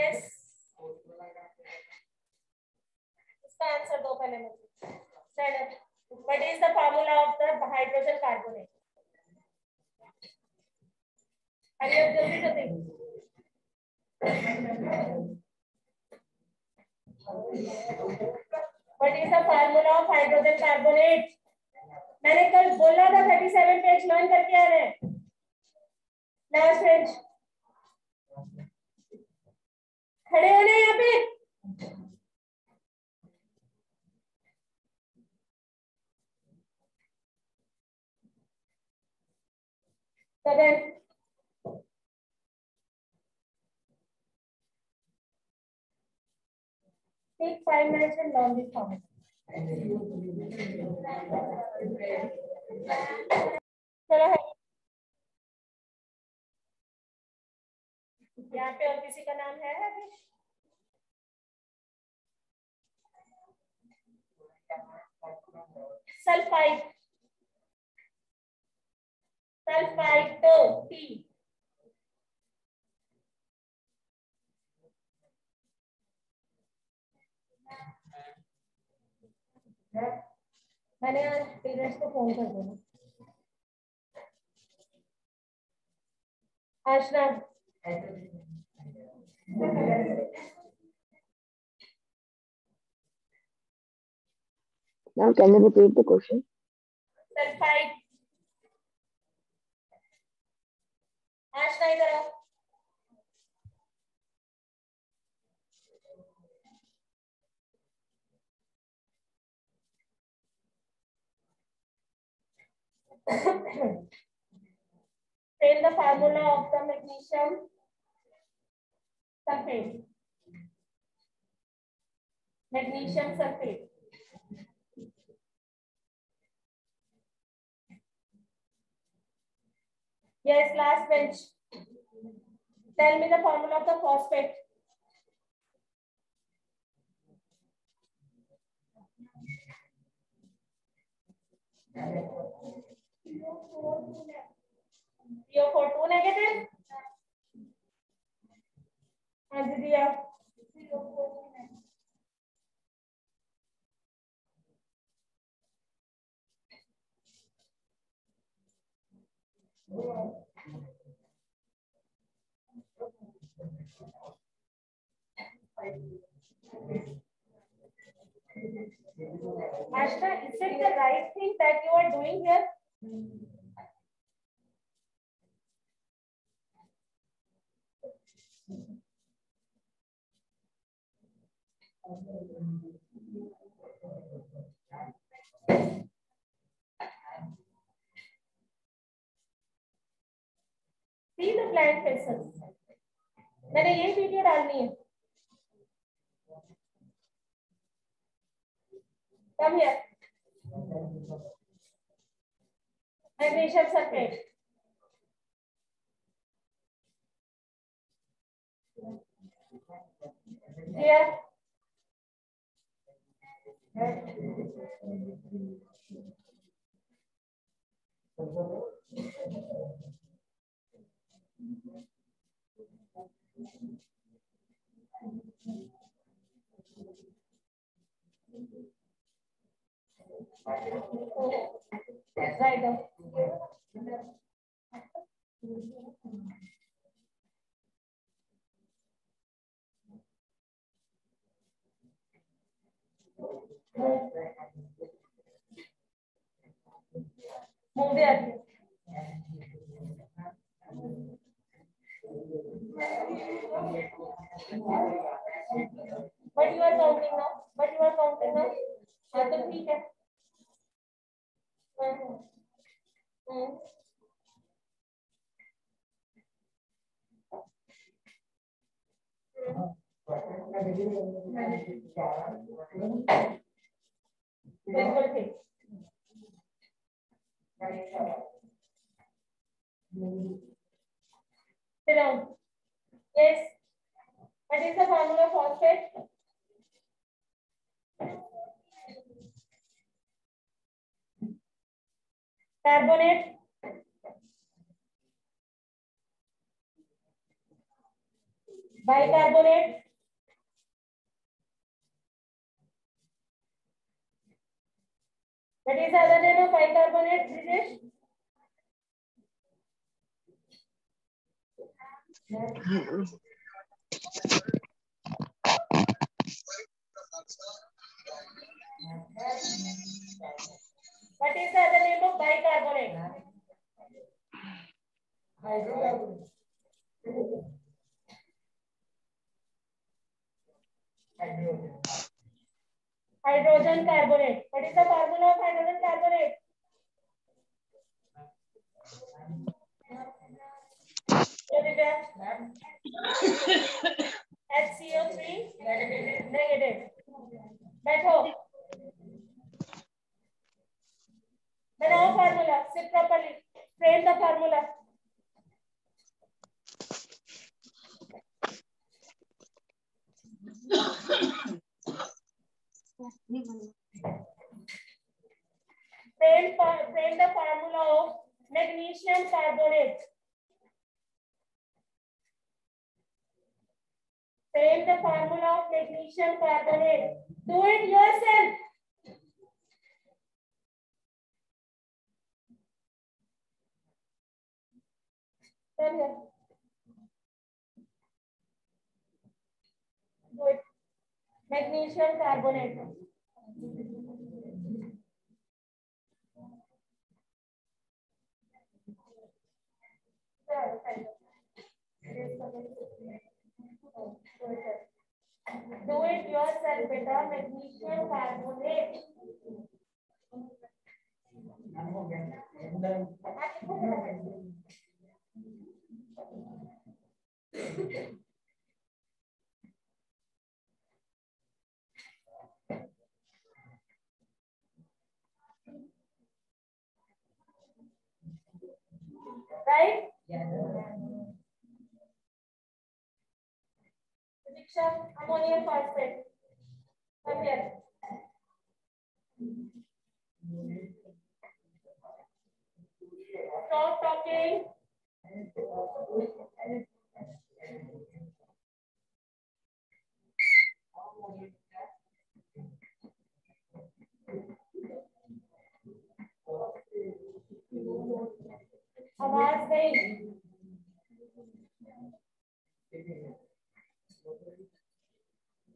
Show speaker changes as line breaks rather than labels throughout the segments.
yes इसका answer दो पहले मुझे stand up what is the formula of the hydrogen carbonate हरी अब जल्दी जल्दी what is the formula of hydrogen carbonate मैंने कल बोला था 37 पेज लर्न करके आ रहे हैं लास्ट पेज खड़े हो होने यहाँ पे seven take five minutes and learn this formula चलो है यहाँ पे और किसी का नाम है अभी सल्फाइड। सल्फाइड टी मैंने पेरेंट्स को फ़ोन कर दिया। Aashna
Now, can you repeat the question?
Sulfide. Ash Tell the formula of the magnesium sulfate. Magnesium sulfate. Yes, last bench. Tell me the formula of the phosphate. CO4 two negative. हाँ दीदी आप Ashna, is it the right thing that you are doing here? See the plant faces. मैंने ये video डालनी है Come here. Magnesium sulfate. Here. Right up. Move there. But you are counting now. But you are counting now. हाँ तो ठीक है हम्म, हम्म। बिल्कुल ठीक Sit down. Yes. What is the formula of phosphate? Carbonate. bicarbonate What is the other name of bicarbonate, Brijesh? What is the other name of bicarbonate? Hydrogen carbonate. What is the formula of hydrogen carbonate? HCO3 negative. बैठो बनाओ formula sit properly frame the formula frame frame the formula of magnesium carbonate frame the formula of magnesium carbonate do it yourself Come here. It. Magnesium carbonate. Do it yourself, beta. Magnesium carbonate. Right? Diksha, ammonium phosphate. Come here. Stop talking. आवाज़ नहीं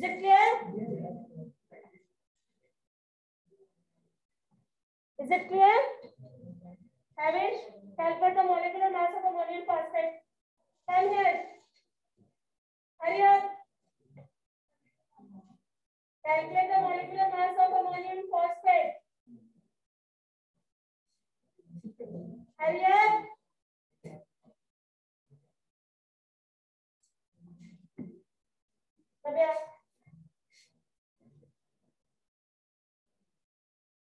Is it clear? Is it clear? Havish, calculate the molecular mass of ammonium phosphate. Come here. Hurry up. Calculate the molecular mass of ammonium phosphate. Hurry up. Here.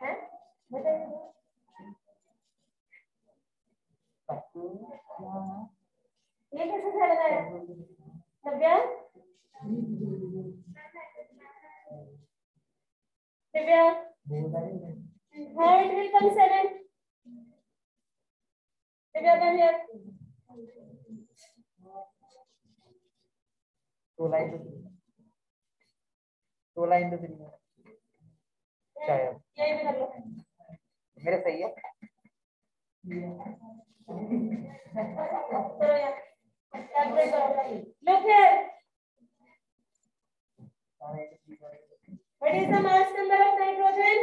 है बताइए ये कैसे था बताया Navya Divya how it will come seven Divya come here
सोलह into three सोलह into three शायद
यही भी कर लो
मेरे सही है
look here what is the mass number of nitrogen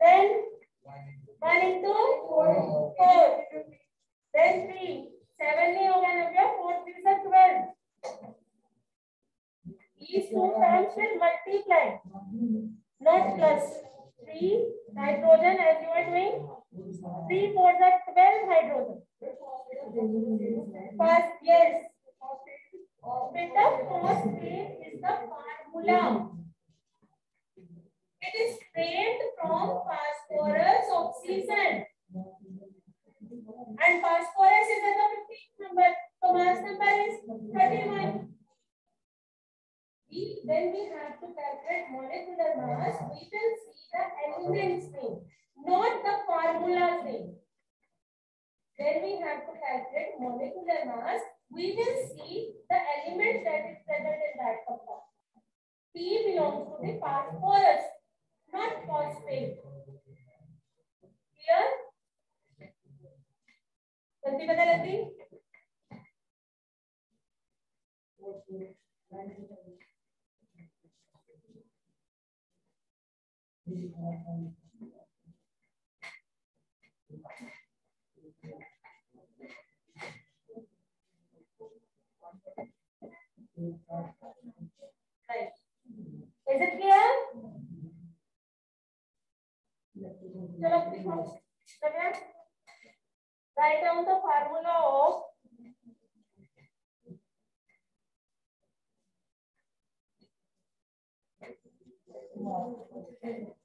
10 1 into 4 then 3 7 नहीं होगा ना क्या these two times will multiply. Not plus 3 nitrogen as you are doing. 3 4 are 12 hydrogen. First yes. Bit of phosphate is the formula. It is framed from phosphorus oxygen. And phosphorus is the 15th number so mass number is 31 we, when we have to calculate molecular mass, we will see the elements name, not the formula's name. When we have to calculate molecular mass, we will see the element that is present in that compound. P belongs to the phosphorus, not phosphate. Clear? जल्दी बता जल्दी Is it? Write down the formula Thank you.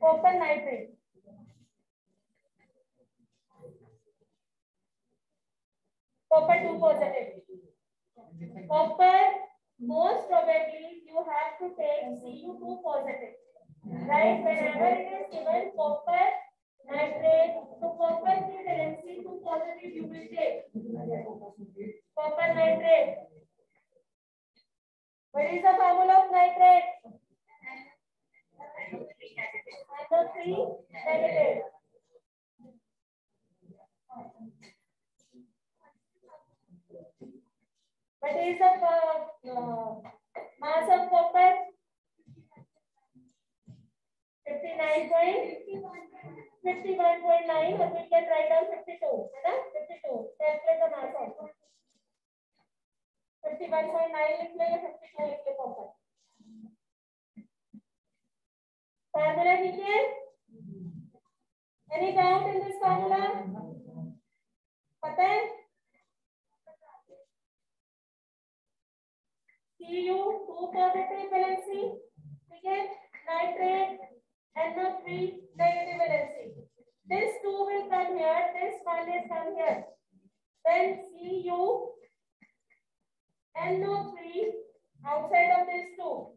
Copper nitrate. Copper 2 positive. Copper, most probably you have to take Cu2 positive. Right? Whenever it is given copper nitrate, so copper की valency 2 positive you will take. Copper nitrate. What is the formula of nitrate? NO3 negative. What is the uh, uh, mass of copper? 59 point 51.9 or we can write down 52 है ना 52 calculate the mass also 51.9 लिख ले या 52 लिख ले copper formula लिखिए any doubt in this formula पता है Cu two positive valency, ठीक है? Nitrate NO3 negative valency. This two will come here. This one is come here. Then Cu NO3 outside of this two.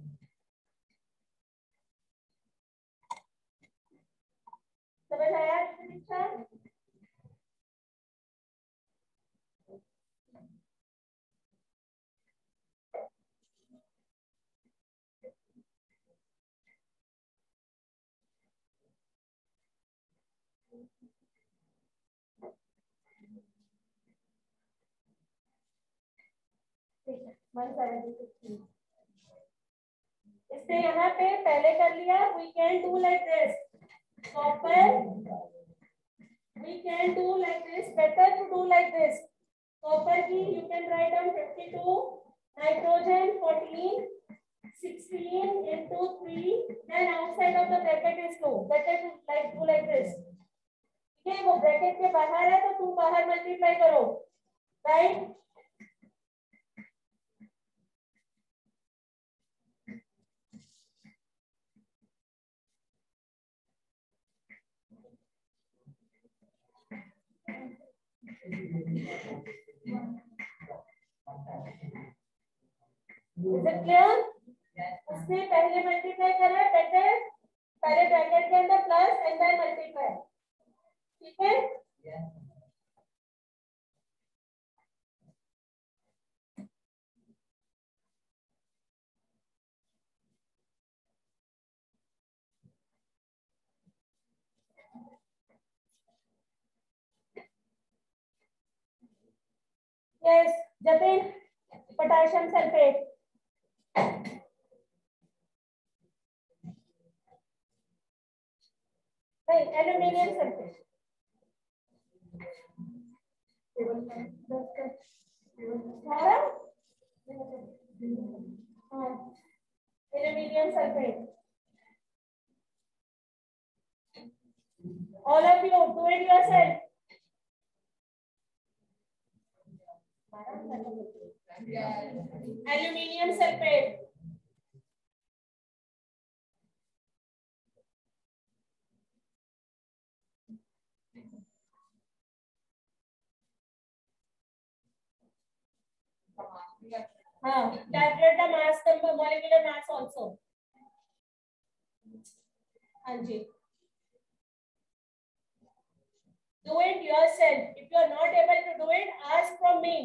समझ आया इससे यहाँ पे पहले कर लिया we can do like this copper we can do like this better to do like this copper key you can write down 52 nitrogen 14 16 into 3 then outside of the bracket is 2 bracket is like do like this ठीक है वो bracket के बाहर है तो तुम बाहर multiply करो राइट Is it clear? उसने पहले मल्टीप्लाई करा ब्रैकेट पहले ब्रैकेट के अंदर प्लस एंड देन मल्टीप्लाई ठीक है? Yes, Jatin, potassium sulfate. Sulphate हमारा हाँ aluminium sulphate all of you do it yourself aluminium sulfate हाँ mass number molecular mass also हाँ जी do it yourself if you are not able to do it ask from me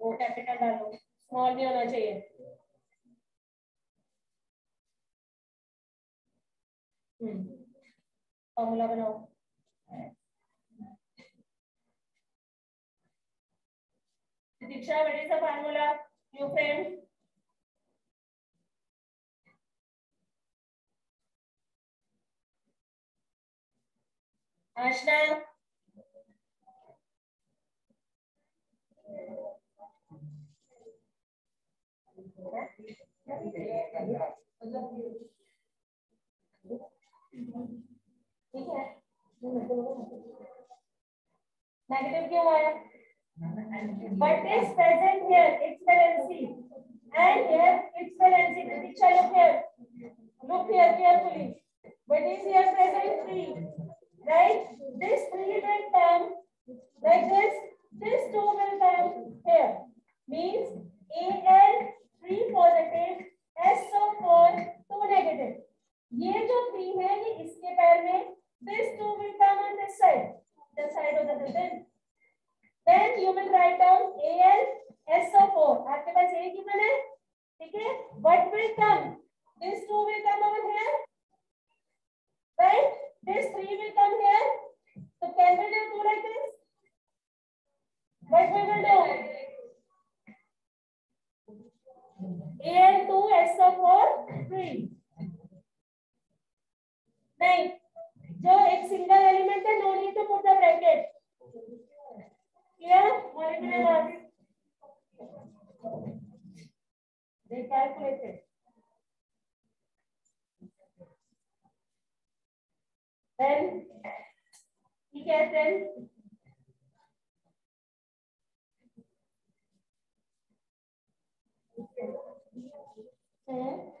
वो capital डालो small नहीं होना चाहिए formula बनाओ दीक्षा वेड़ी सा फॉर्मूला यू फ्रेंड आशना। ठीक है नेगेटिव क्यों आया but is present here its valency and here its valency Pratiksha look here look here carefully what is here present 3 right this 3 will come like this this 2 will come here means Al 3 positive SO4 2 negative ये जो 3 है ये इसके पैर में this 2 will come on this side the side of the building then you will write down Al SO4 आपके पास ये given है ठीक है what will come this 2 will come over here right this 3 will come here so can we do like this what we will do Al2 SO4 3 नहीं जो एक single element है no need to put the bracket clear molecular they calculated. Then ठीक है then हैं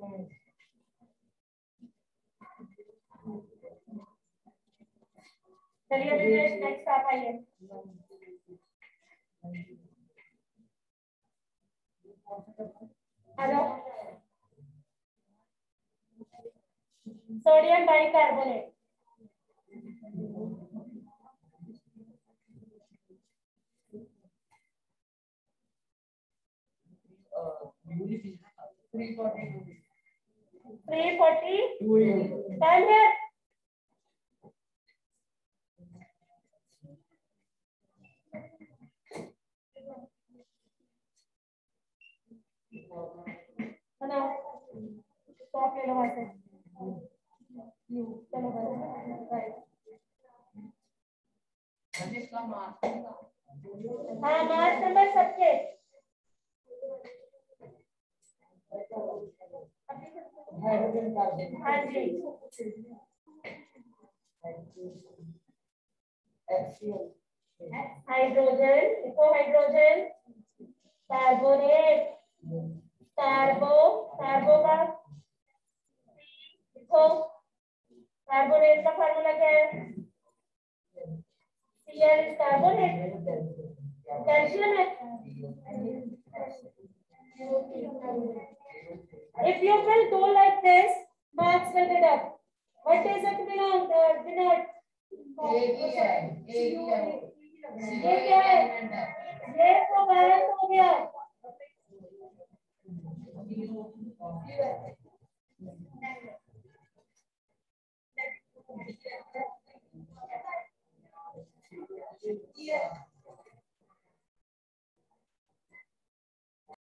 चलिए Brijesh next आप आइए। Hello sodium bicarbonate three forty. Time here. Hello stop ले लो वहाँ से यू चलो राइट हाँ मार्च नंबर सबके हाँ जी हाइड्रोजन लिखो हाइड्रोजन कार्बोनेट कार्बो कार्बो का लिखो कार्बोनेट का फॉर्मूला क्या है is carbonate कैल्शियम है if you will do like this will be done what is it denote uh, denote ये क्या है ये तो बैलेंस हो गया Yeah.